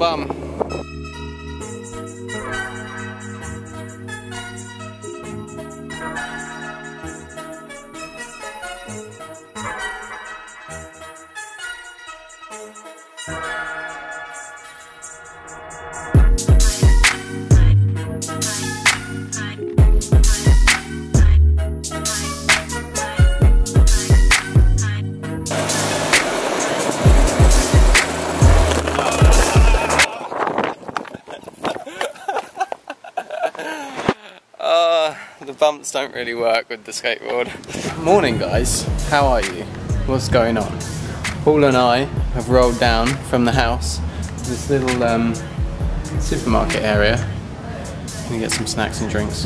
your the bumps don't really work with the skateboard. Morning guys, how are you? What's going on? Paul and I have rolled down from the house to this little um, supermarket area and get some snacks and drinks.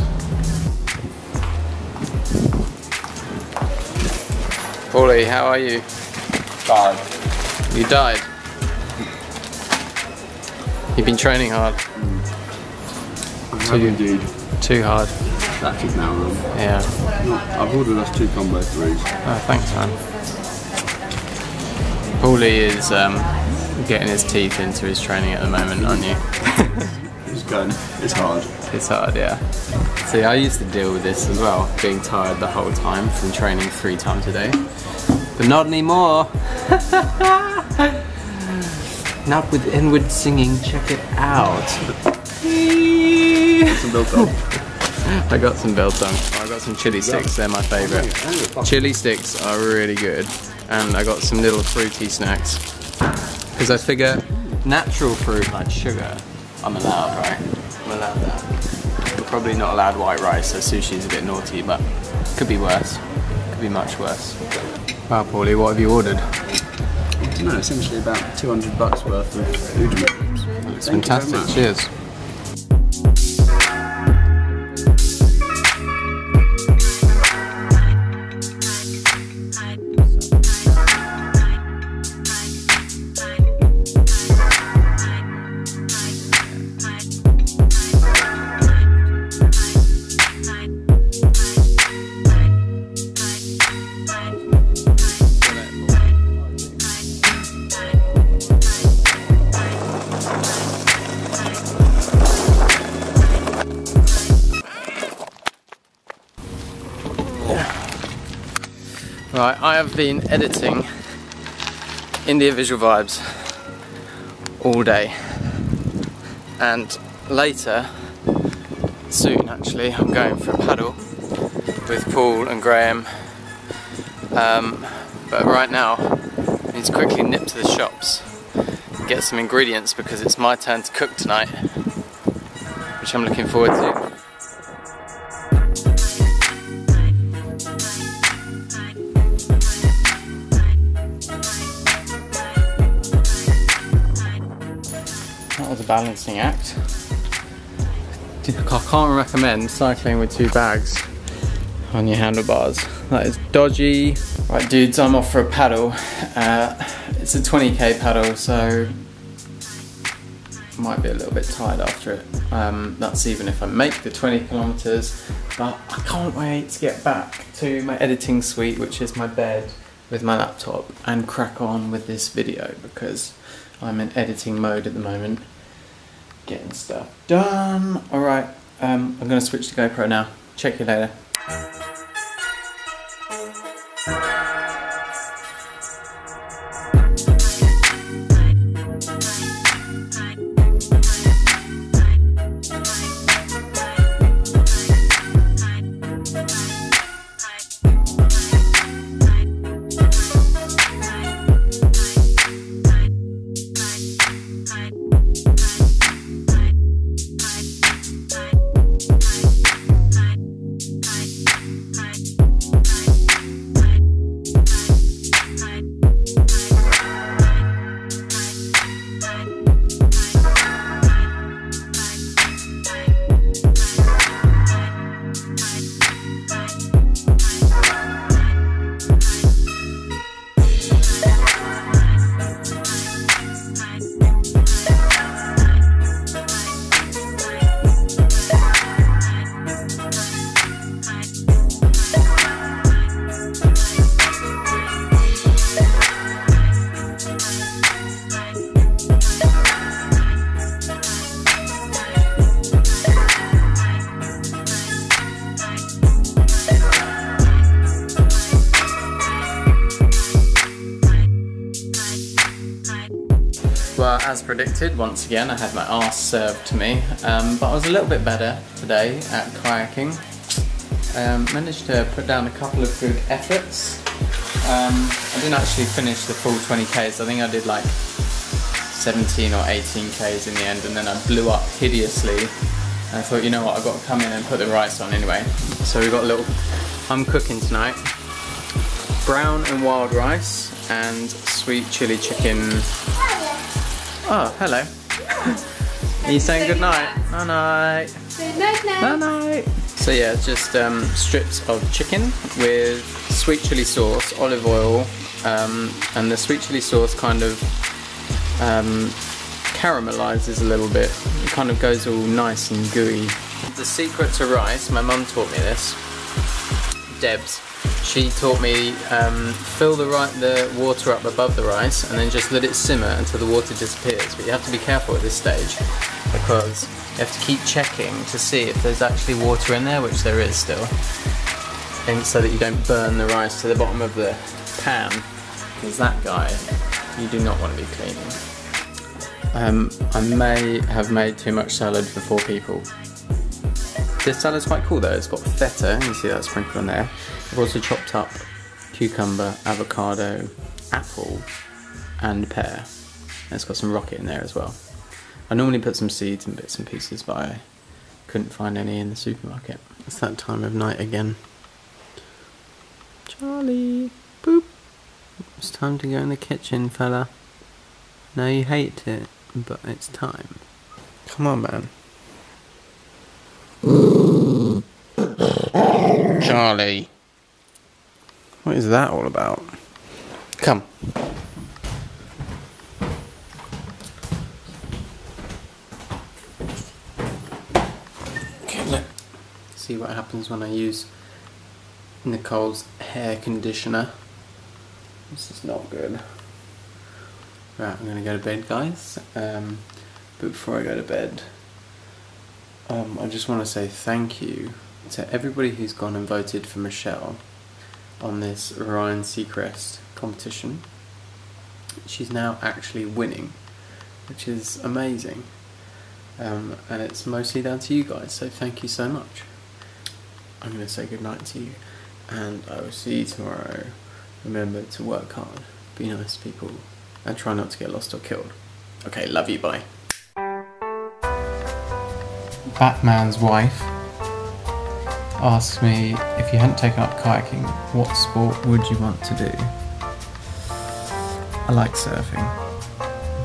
Paulie, how are you? Died. You died. You've been training hard. I have indeed. Too hard. That is now wrong. Yeah. I've ordered us two combo threes. Oh, thanks, man. Paulie is um, getting his teeth into his training at the moment, aren't you? It's going. It's hard. it's hard, yeah. See, I used to deal with this as well, being tired the whole time from training three times a day. But not anymore. not with inward singing, check it out. Some biltong. I got some biltong. I got some chili sticks, they're my favourite. Chili sticks are really good, and I got some little fruity snacks. Because I figure natural fruit like sugar, I'm allowed, right? I'm allowed that. I'm probably not allowed white rice, so sushi's a bit naughty, but could be worse. Could be much worse. Wow, Paulie, what have you ordered? No, essentially about 200 bucks worth of edamame. It's fantastic. Cheers. Right, I have been editing India Visual Vibes all day, and later, soon actually, I'm going for a paddle with Paul and Graham. Um, but right now, I need to quickly nip to the shops and get some ingredients because it's my turn to cook tonight, which I'm looking forward to. Balancing act. I can't recommend cycling with two bags on your handlebars. That is dodgy. Right dudes, I'm off for a paddle. Uh, it's a 20k paddle, so might be a little bit tired after it. Um, that's even if I make the 20 kilometers. But I can't wait to get back to my editing suite, which is my bed with my laptop, and crack on with this video because I'm in editing mode at the moment. Getting stuff done. Alright, um, I'm to switch to GoPro now. Check you later. Predicted, once again I had my arse served to me, um, but I was a little bit better today at kayaking. Um, managed to put down a couple of good efforts. Um, I didn't actually finish the full 20k's, I think I did like 17 or 18k's in the end and then I blew up hideously. And I thought, you know what, I've got to come in and put the rice on anyway. So we got a little, I'm cooking tonight. Brown and wild rice and sweet chili chicken. Oh, hello. Are you saying good night? Night night. Night night. Night night. So yeah, just um, strips of chicken with sweet chili sauce, olive oil, um, and the sweet chili sauce kind of um, caramelizes a little bit. It kind of goes all nice and gooey. The secret to rice, my mum taught me this. Debs. She taught me um, fill the, the water up above the rice and then just let it simmer until the water disappears. But you have to be careful at this stage because you have to keep checking to see if there's actually water in there, which there is still, and so that you don't burn the rice to the bottom of the pan. Because that guy, you do not want to be cleaning. Um, I may have made too much salad for four people. This salad's quite cool though, it's got feta, you see that sprinkled on there. I've also chopped up cucumber, avocado, apple, and pear. And it's got some rocket in there as well. I normally put some seeds and bits and pieces, but I couldn't find any in the supermarket. It's that time of night again. Charlie, boop. It's time to go in the kitchen, fella. Now you hate it, but it's time. Come on, man. Charlie. What is that all about? Come. Okay, look. See what happens when I use Nicole's hair conditioner. This is not good. Right, I'm gonna go to bed, guys. Um, but before I go to bed, um, I just want to say thank you to everybody who's gone and voted for Michelle on this Ryan Seacrest competition. She's now actually winning, which is amazing. Um, and it's mostly down to you guys, so thank you so much. I'm going to say goodnight to you, and I will see you tomorrow. Remember to work hard, be nice to people, and try not to get lost or killed. Okay, love you, bye. Batman's wife asks me if you hadn't taken up kayaking, what sport would you want to do? I like surfing,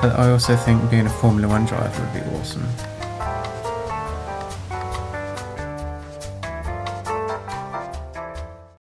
but I also think being a Formula One driver would be awesome.